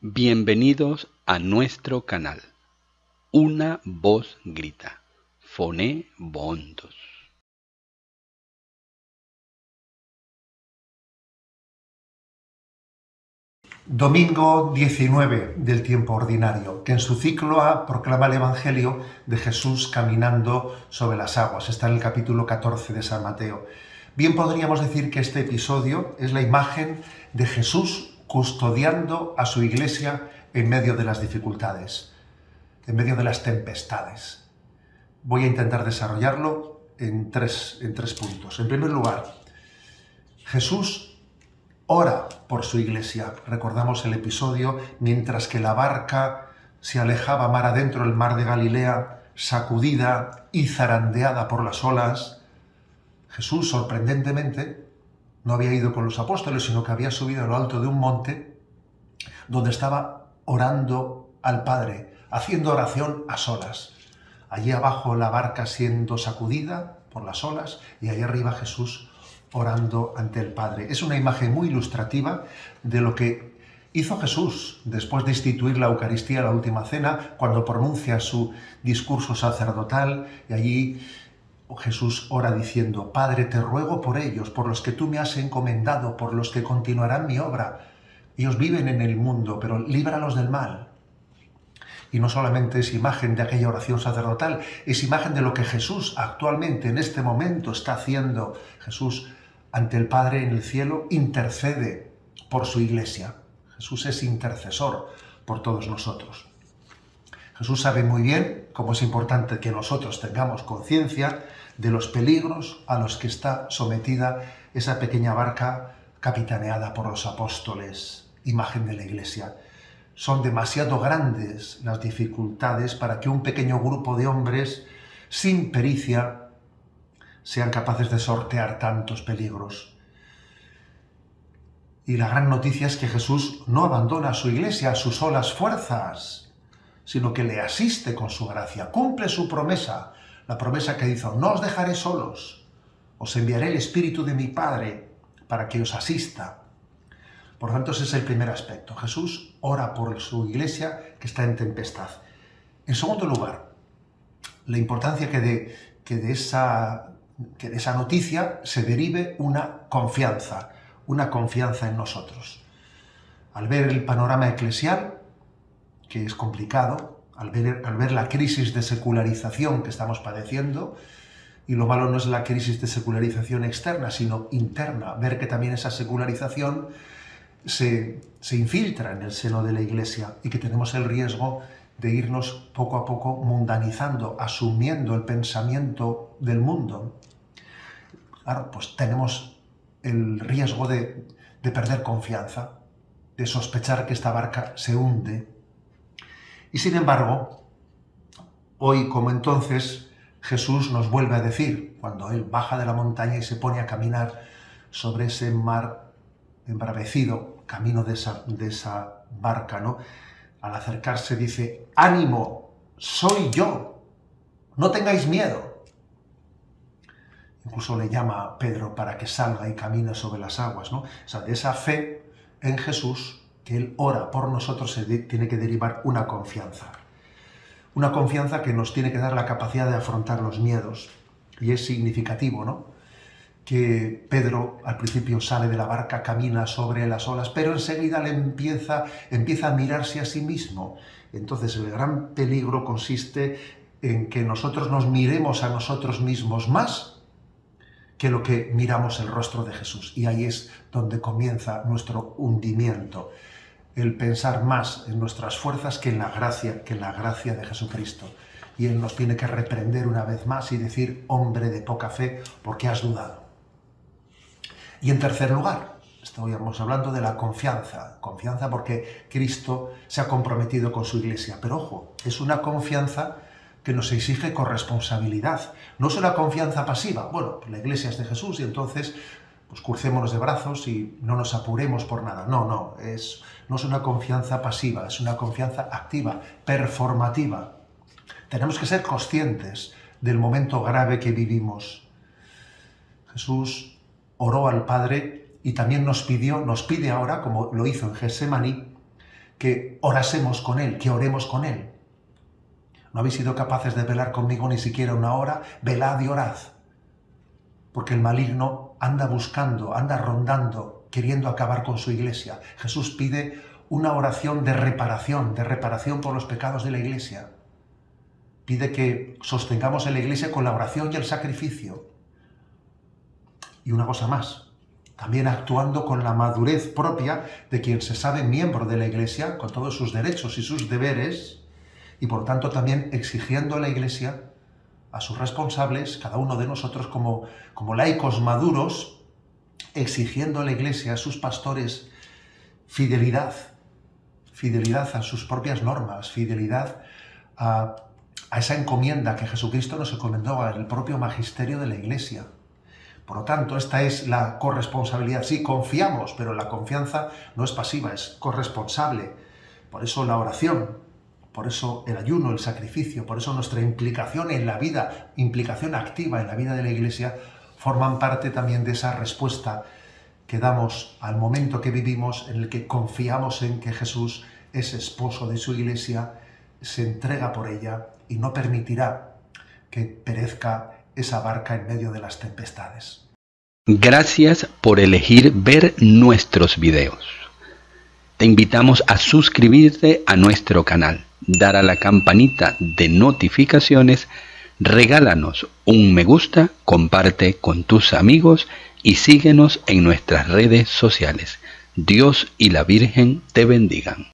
Bienvenidos a nuestro canal. Una voz grita. Fone bondos. Domingo 19 del tiempo ordinario, que en su ciclo A proclama el Evangelio de Jesús caminando sobre las aguas. Está en el capítulo 14 de San Mateo. Bien podríamos decir que este episodio es la imagen de Jesús custodiando a su iglesia en medio de las dificultades, en medio de las tempestades. Voy a intentar desarrollarlo en tres, en tres puntos. En primer lugar, Jesús ora por su iglesia. Recordamos el episodio mientras que la barca se alejaba mar adentro del mar de Galilea, sacudida y zarandeada por las olas. Jesús, sorprendentemente, no había ido con los apóstoles, sino que había subido a lo alto de un monte donde estaba orando al Padre, haciendo oración a solas. Allí abajo la barca siendo sacudida por las olas y ahí arriba Jesús orando ante el Padre. Es una imagen muy ilustrativa de lo que hizo Jesús después de instituir la Eucaristía, la última cena, cuando pronuncia su discurso sacerdotal y allí Jesús ora diciendo, Padre, te ruego por ellos, por los que tú me has encomendado, por los que continuarán mi obra. Ellos viven en el mundo, pero líbralos del mal. Y no solamente es imagen de aquella oración sacerdotal, es imagen de lo que Jesús actualmente, en este momento, está haciendo. Jesús, ante el Padre en el cielo, intercede por su iglesia. Jesús es intercesor por todos nosotros. Jesús sabe muy bien cómo es importante que nosotros tengamos conciencia de los peligros a los que está sometida esa pequeña barca capitaneada por los apóstoles, imagen de la Iglesia. Son demasiado grandes las dificultades para que un pequeño grupo de hombres sin pericia sean capaces de sortear tantos peligros. Y la gran noticia es que Jesús no abandona a su iglesia a sus solas fuerzas sino que le asiste con su gracia, cumple su promesa, la promesa que hizo, no os dejaré solos, os enviaré el Espíritu de mi Padre para que os asista. Por tanto, ese es el primer aspecto. Jesús ora por su iglesia que está en tempestad. En segundo lugar, la importancia que de, que de, esa, que de esa noticia se derive una confianza, una confianza en nosotros. Al ver el panorama eclesial, que es complicado, al ver, al ver la crisis de secularización que estamos padeciendo, y lo malo no es la crisis de secularización externa, sino interna, ver que también esa secularización se, se, infiltra en el seno de la Iglesia y que tenemos el riesgo de irnos poco a poco mundanizando, asumiendo el pensamiento del mundo. Claro, pues tenemos el riesgo de, de perder confianza, de sospechar que esta barca se hunde y sin embargo, hoy como entonces, Jesús nos vuelve a decir, cuando Él baja de la montaña y se pone a caminar sobre ese mar embravecido, camino de esa, de esa barca, ¿no? Al acercarse dice, ánimo, soy yo, no tengáis miedo. Incluso le llama a Pedro para que salga y camine sobre las aguas, ¿no? O sea, de esa fe en Jesús que Él ora por nosotros, se tiene que derivar una confianza. Una confianza que nos tiene que dar la capacidad de afrontar los miedos. Y es significativo, ¿no? Que Pedro al principio sale de la barca, camina sobre las olas, pero enseguida le empieza, empieza a mirarse a sí mismo. Entonces el gran peligro consiste en que nosotros nos miremos a nosotros mismos más que lo que miramos el rostro de Jesús. Y ahí es donde comienza nuestro hundimiento el pensar más en nuestras fuerzas que en la gracia, que en la gracia de Jesucristo. Y Él nos tiene que reprender una vez más y decir, hombre de poca fe, ¿por qué has dudado? Y en tercer lugar, estamos hablando de la confianza. Confianza porque Cristo se ha comprometido con su iglesia. Pero ojo, es una confianza que nos exige corresponsabilidad. No es una confianza pasiva. Bueno, la iglesia es de Jesús y entonces pues de brazos y no nos apuremos por nada. No, no, es, no es una confianza pasiva, es una confianza activa, performativa. Tenemos que ser conscientes del momento grave que vivimos. Jesús oró al Padre y también nos pidió, nos pide ahora, como lo hizo en Getsemaní, que orásemos con Él, que oremos con Él. ¿No habéis sido capaces de velar conmigo ni siquiera una hora? Velad y orad. Porque el maligno anda buscando, anda rondando, queriendo acabar con su iglesia. Jesús pide una oración de reparación, de reparación por los pecados de la iglesia. Pide que sostengamos en la iglesia con la oración y el sacrificio. Y una cosa más, también actuando con la madurez propia de quien se sabe miembro de la iglesia, con todos sus derechos y sus deberes, y por tanto también exigiendo a la iglesia, a sus responsables, cada uno de nosotros como, como laicos maduros, exigiendo a la iglesia, a sus pastores, fidelidad, fidelidad a sus propias normas, fidelidad a, esa encomienda que Jesucristo nos encomendó al propio magisterio de la Iglesia. Por lo tanto, esta es la corresponsabilidad. Sí, confiamos, pero la confianza no es pasiva, es corresponsable. Por eso la oración, por eso el ayuno, el sacrificio, por eso nuestra implicación en la vida, implicación activa en la vida de la Iglesia, forman parte también de esa respuesta que damos al momento que vivimos en el que confiamos en que Jesús es esposo de su iglesia, se entrega por ella y no permitirá que perezca esa barca en medio de las tempestades. Gracias por elegir ver nuestros videos. Te invitamos a suscribirte a nuestro canal, dar a la campanita de notificaciones, regálanos un me gusta, comparte con tus amigos y síguenos en nuestras redes sociales. Dios y la Virgen te bendigan.